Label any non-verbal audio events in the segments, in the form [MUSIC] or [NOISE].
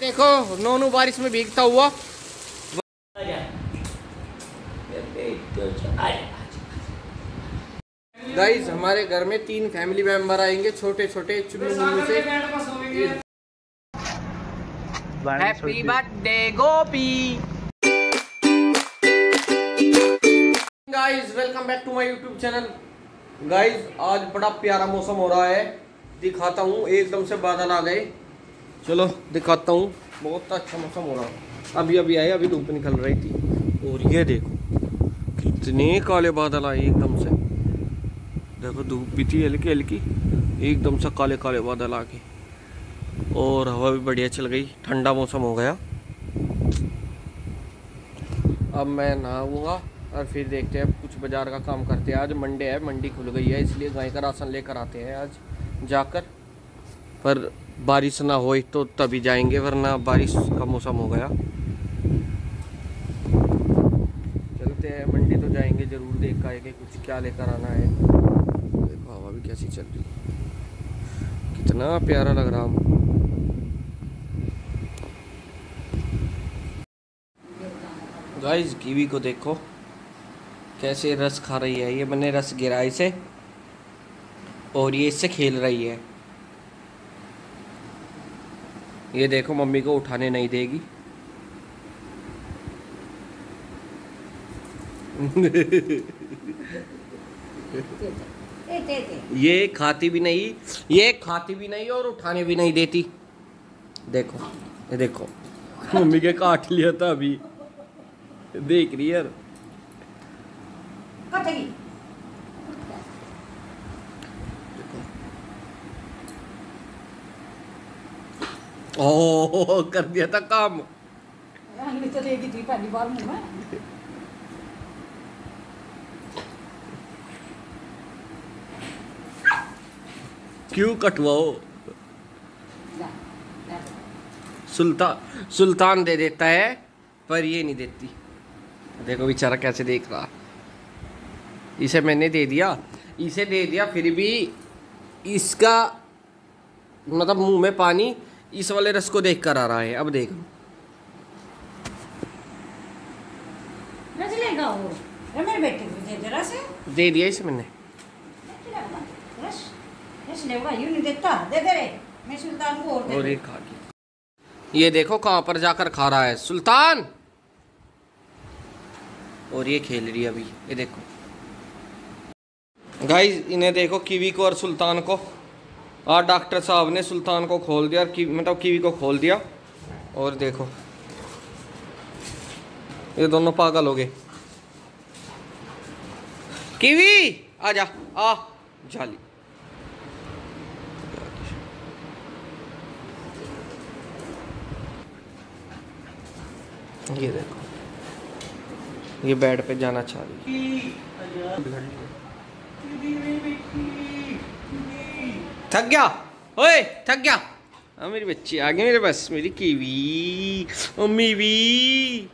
देखो, नोनू बारिश में भीगता हुआ। गाइस हमारे घर में तीन फैमिली मेंबर आएँगे छोटे छोटे चुन्नू मुन्नू से। Happy birthday Gopi. Guys welcome back to my YouTube channel guys आज बड़ा प्यारा मौसम हो रहा है। दिखाता हूँ, एकदम से बादल आ गए। चलो, दिखाता हूँ। बहुत अच्छा मौसम हो रहा है। अभी अभी आए, अभी धूप निकल रही थी। और ये देखो, कितने काले बादल आए एकदम से। देखो, धूप भी थी हल्की हल्की। एकदम से काले काले बादल आ गए। और हवा भी बढ़िया चल गई। ठंडा मौसम हो गया। अब मैं नहाऊँगा और फिर देखते हैं कुछ बाज़ार का काम करते हैं। आज मंडे है, मंडी खुल गई है, इसलिए गाय का राशन लेकर आते हैं आज जाकर। पर बारिश ना हो तो तभी जाएँगे, वरना बारिश का मौसम हो गया। चलते हैं, मंडी तो जाएँगे ज़रूर देख का कि कुछ क्या लेकर आना है। देखो हवा भी कैसी चल रही कितना प्यारा लग रहा हूँ गाइस कीवी को देखो। कैसे रस खा रही है, ये मैंने रस गिरा इसे और ये इससे खेल रही है। ये देखो, मम्मी को उठाने नहीं देगी। ये खाती भी नहीं, ये खाती भी नहीं और उठाने भी नहीं देती। देखो, ये देखो। मम्मी के काट लिया था अभी। देख रही यार। ओ कर दिया था काम। चलेगी थी पहली बार मुँह में। क्यों कटवाओ। सुल्तान सुल्तान दे देता है पर ये नहीं देती। देखो बेचारा कैसे देख रहा। इसे मैंने दे दिया। इसे दे दिया फिर भी इसका मतलब मुँह में पानी इस वाले रस को देख कर आ रहा है अब देख। दे दिया इसे मैंने। रस रस लेगा यूँ नहीं देता दे दे रे। मैं सुल्तान को और और ये खा गया ये देखो कहाँ पर जाकर खा रहा है। सुल्तान! और ये खेल रही है अभी ये देखो। गाइस इन्हें देखो कीवी को और सुल्तान को। आज डॉक्टर साहब ने सुल्तान को खोल दिया और की, मतलब कीवी को खोल दिया। और देखो ये दोनों पागल हो गए। कीवी आजा आ झाली ये देखो ये बेड पे जाना चाह रही है। थक गया? ओए, थक गया। हाँ मेरी बच्ची आ गई मेरे पास, मेरी कीवी। मम्मी भी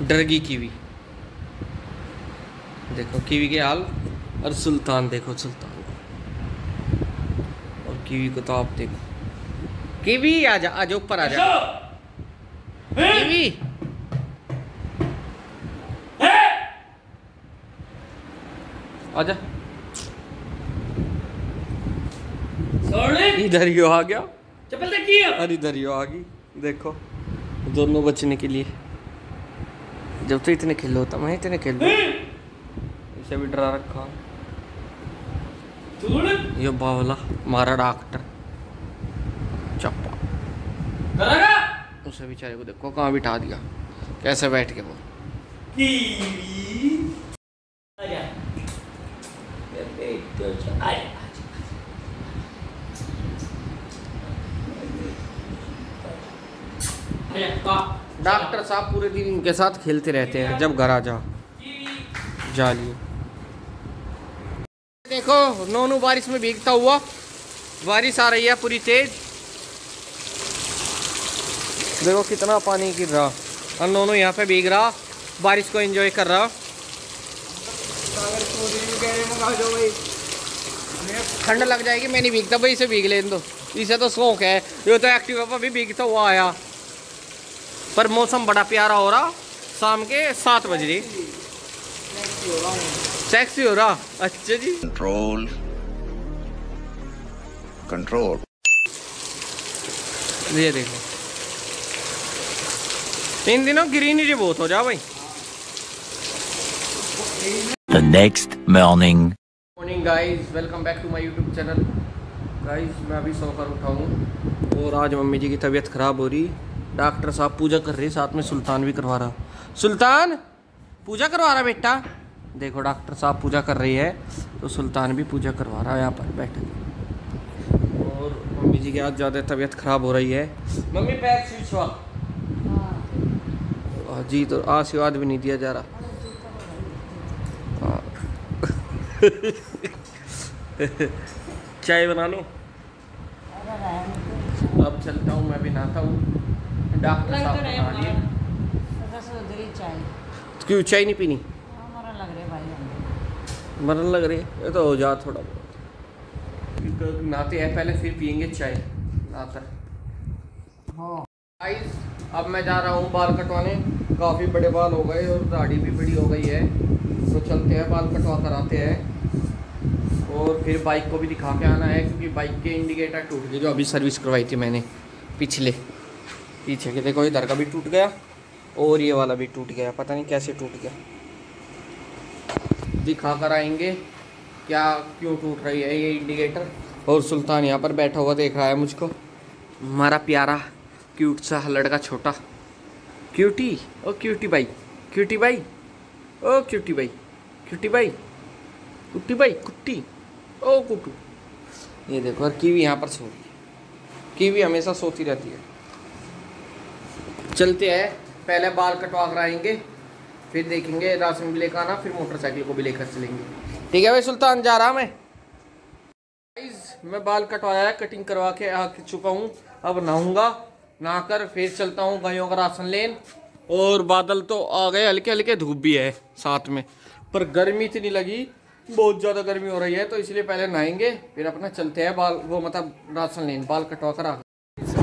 डर गई कीवी। देखो कीवी के हाल, और सुल्तान देखो, सुल्तान और कीवी को तो आप देखो। कीवी आजा आजा ऊपर आजा आजा। इधर ही आ गया। चप्पल और इधर ही आ गई। देखो दोनों बचने के लिए। जब तो इतने खेलो होता मैं इतने खेल इसे भी डरा रखा। ये बावला मारा डॉक्टर चप्पा। उसे बेचारे को देखो कहाँ बिठा दिया? कैसे बैठ के वो? डॉक्टर साहब पूरे दिन इनके साथ खेलते रहते हैं, जब घर आ जा जालिए देखो नोनू बारिश में भीगता हुआ बारिश आ रही है पूरी तेज। देखो कितना पानी गिर रहा। और नोनू यहाँ पे भीग रहा बारिश को एंजॉय कर रहा। ठंड लग जाएगी मैं नहीं भीगता भाई इसे भीग लेने दो। इसे तो शौक है। ये तो एक्टिवा पर भी भीगता हुआ आया। पर मौसम बड़ा प्यारा हो रहा शाम के सात बज रही। सेक्सी हो रहा। अच्छा जी। Control. Control. ये देखो। इन दिनों ग्रीनरी बहुत हो जा भाई। The next morning. Morning guys welcome back to my YouTube channel guys मैं अभी सोकर उठा हूँ और आज मम्मी जी की तबीयत ख़राब हो रही। डॉक्टर साहब पूजा कर रहे साथ में सुल्तान भी करवा रहा। सुल्तान पूजा करवा रहा बेटा। देखो डॉक्टर साहब पूजा कर रही है तो सुल्तान भी पूजा करवा रहा है यहाँ पर बैठे। और मम्मी जी की आज ज़्यादा तबीयत ख़राब हो रही है। मम्मी पैर स्विचवा जी तो आशीर्वाद भी नहीं दिया जा रहा। हाँ। [LAUGHS] चाय बना लो। अब चलता हूँ मैं भी नहाता हूँ। डॉक्टर साहब को नहा लिए। चाय क्यों चाय नहीं पीनी? है मरन लग रही है। ये तो हो जा थोड़ा बहुत। नहाते हैं पहले फिर पियेंगे चाय। हो। गाइस अब मैं जा रहा हूँ बाल कटवाने। काफ़ी बड़े बाल हो गए और दाढ़ी भी बड़ी हो गई है। तो चलते हैं, बाल कटवा कर आते हैं। और फिर बाइक को भी दिखा के आना है, क्योंकि बाइक के इंडिकेटर टूट गए, जो अभी सर्विस करवाई थी मैंने पिछले। पीछे के देखो, इधर का भी टूट गया, और ये वाला भी टूट गया, पता नहीं कैसे टूट गया। दिखा कर आएँगे क्या, क्यों टूट रही है ये इंडिकेटर और सुल्तान यहाँ पर बैठा हुआ देख रहा है मुझको। हमारा प्यारा क्यूट सा लड़का छोटा। क्यूटी ओ क्यूटी भाई क्यूटी भाई ओ क्यूटी भाई क्यूटी भाई कुट्टी भाई कुट्टी ओ कुट्टू ये देखो, और कीवी यहाँ पर सो रही है। कीवी हमेशा सोती रहती है। चलते हैं। पहले बाल कटवा कर आएँगे, फिर देखेंगे राशन भी लेकर आना, फिर मोटरसाइकिल को भी लेकर चलेंगे। ठीक है भाई, सुल्तान, जा रहा मैं। मैं बाल कटवाया कटिंग करवा के आ चुका हूँ। अब नहाऊँगा। नहाकर फिर चलता हूँ गायों का राशन लेन। और बादल तो आ गए हल्के हल्के धूप भी है साथ में। पर गर्मी इतनी लगी, बहुत ज़्यादा गर्मी हो रही है तो इसलिए पहले नहाएँगे, फिर अपना चलते हैं बाल, वो मतलब राशन लेन, बाल कटवा कर आ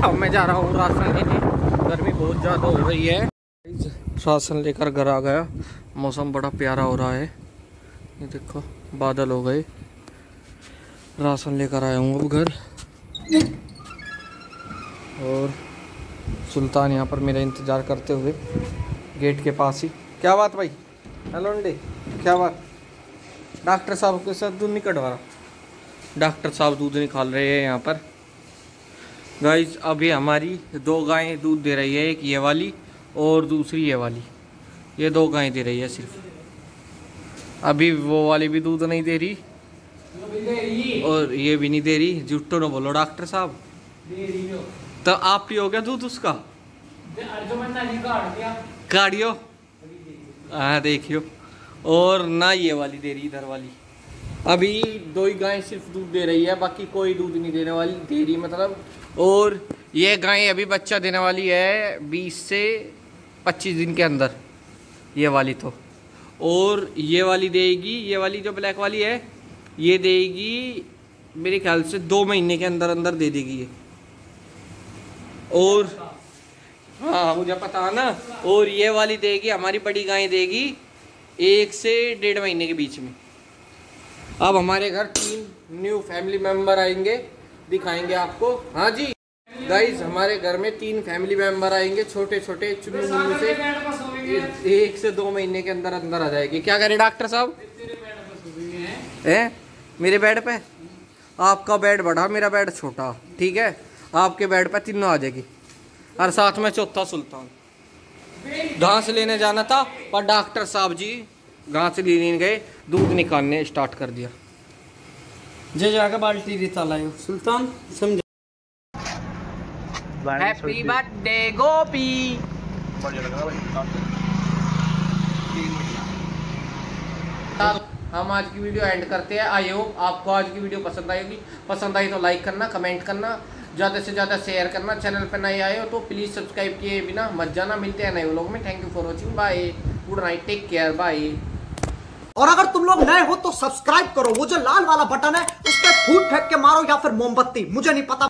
अब मैं जा रहा हूँ राशन लेने, गर्मी बहुत ज़्यादा हो रही है। राशन लेकर घर आ गया, मौसम बड़ा प्यारा हो रहा है। ये देखो, बादल हो गए। राशन लेकर आया हूँ अब घर। और सुल्तान यहाँ पर मेरा इंतज़ार करते हुए गेट के पास ही। क्या बात भाई? हेलो अंडे क्या बात? डॉक्टर साहब के साथ दूध नहीं कटवा रहा। डॉक्टर साहब दूध निकाल रहे हैं यहाँ पर। गाइज़ अभी हमारी दो गायें दूध दे रही है, एक ये वाली और दूसरी ये वाली। ये दो गायें दे रही है सिर्फ़। अभी वो वाली भी दूध नहीं दे रही और ये भी नहीं दे रही। जुट्टो ना बोलो, डॉक्टर साहब। तो आप पियोगे दूध उसका? काढ़ियो हाँ देखियो। और ना ये वाली दे रही इधर वाली। अभी दो ही गायें सिर्फ़ दूध दे रही है बाकी कोई दूध नहीं देने वाली दे रही मतलब। और ये गाय अभी बच्चा देने वाली है बीस से पच्चीस दिन के अंदर ये वाली तो। और ये वाली देगी ये वाली जो ब्लैक वाली है ये देगी मेरे ख्याल से दो महीने के अंदर अंदर दे देगी ये। और हाँ मुझे पता है ना, और ये वाली देगी, हमारी बड़ी गाय देगी, एक से डेढ़ महीने के बीच में। अब हमारे घर तीन न्यू फैमिली मेंबर आएँगे, दिखाएँगे आपको। हाँ जी गाइज़ हमारे घर में तीन फैमिली मेंबर आएँगे छोटे छोटे चुन्नू मुन्नू से। एक से दो महीने के अंदर अंदर आ जाएगी। क्या करें डॉक्टर साहब? है? मेरे बेड पे? आपका बेड बड़ा, मेरा बेड छोटा, ठीक है? आपके बेड पे तीनों आ जाएगी। और साथ में चौथा सुल्तान। घास लेने जाना था पर डॉक्टर साहब जी घास लेने गए दूध निकालने स्टार्ट कर दिया। जे जाकर बाल्टी देता लायो सुल्तान समझ। Happy birthday Gopi. हम आज की वीडियो एंड करते हैं। आई होप आपको आज की वीडियो पसंद आई होगी पसंद आई तो लाइक करना कमेंट करना। ज़्यादा से ज़्यादा शेयर करना चैनल पर नए आए हो तो प्लीज़ सब्सक्राइब किए बिना मत जाना, मिलते हैं नए व्लॉग में. Thank you for watching bye good night take care bye और अगर तुम लोग नए हो तो सब्सक्राइब करो. वो जो लाल वाला बटन है, उस पर फूट फेंक के मारो या फिर मोमबत्ती. मुझे नहीं पता.